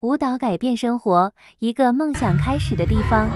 舞蹈改变生活一个梦想开始的地方。